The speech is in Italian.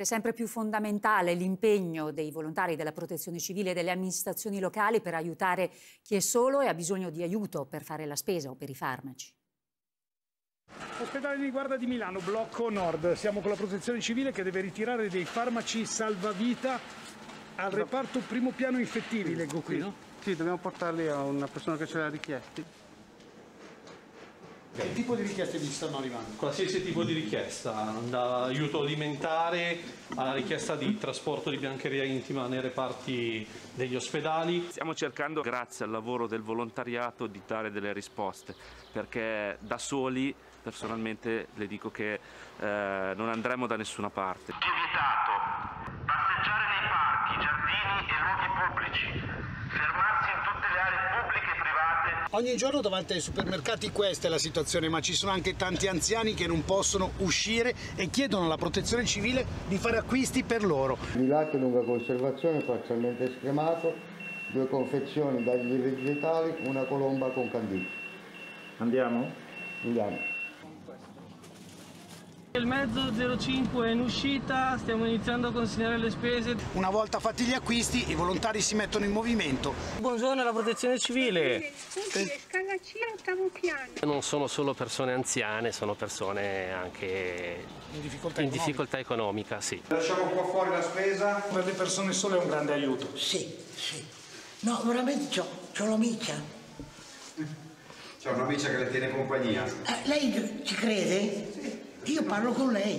È sempre più fondamentale l'impegno dei volontari della protezione civile e delle amministrazioni locali per aiutare chi è solo e ha bisogno di aiuto per fare la spesa o per i farmaci. Ospedale di guarda di Milano, blocco nord. Siamo con la protezione civile che deve ritirare dei farmaci salvavita al reparto primo piano infettivi, leggo qui, no? Sì, dobbiamo portarli a una persona che ce l'ha richiesti. Che tipo di richieste vi stanno arrivando? Qualsiasi tipo di richiesta, da aiuto alimentare alla richiesta di trasporto di biancheria intima nei reparti degli ospedali. Stiamo cercando, grazie al lavoro del volontariato, di dare delle risposte, perché da soli, personalmente, le dico che eh, non andremo da nessuna parte. È vietato passeggiare nei parchi, giardini e luoghi pubblici, fermarsi in tutte le aree pubbliche. Ogni giorno davanti ai supermercati questa è la situazione, ma ci sono anche tanti anziani che non possono uscire e chiedono alla protezione civile di fare acquisti per loro. Di latte lunga conservazione parzialmente scremato, due confezioni d'agli vegetali, una colomba con canditi. Andiamo? Andiamo. Il mezzo 05 è in uscita, stiamo iniziando a consegnare le spese. Una volta fatti gli acquisti, i volontari si mettono in movimento. Buongiorno alla protezione civile. Scusi, scala C ottavo piano. Non sono solo persone anziane, sono persone anche In difficoltà, in difficoltà economica, sì. Lasciamo qua fuori la spesa. Per le persone sole è un grande aiuto. Sì, sì. No, veramente c'ho, c'ho l'amica. C'è un'amica che le tiene compagnia. Eh, lei ci crede? Io parlo con lei.